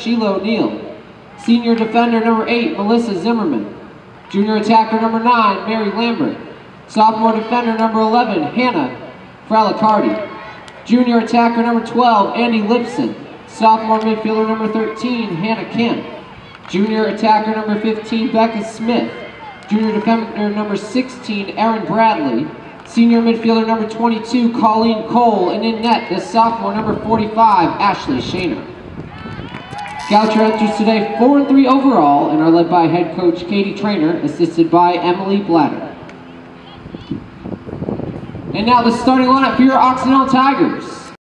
Sheila O'Neill. Senior defender number 8, Melissa Zimmerman. Junior attacker number 9, Mary Lambert. Sophomore defender number 11, Hannah Fralicardi. Junior attacker number 12, Andy Lipson. Sophomore midfielder number 13, Hannah Kemp. Junior attacker number 15, Becca Smith. Junior defender number 16, Aaron Bradley. Senior midfielder number 22, Colleen Cole. And in net, the sophomore number 45, Ashley Shaner. Goucher enters today 4 and 3 overall and are led by head coach Katie Trainer, assisted by Emily Blatter. And now the starting lineup for your Occidental Tigers.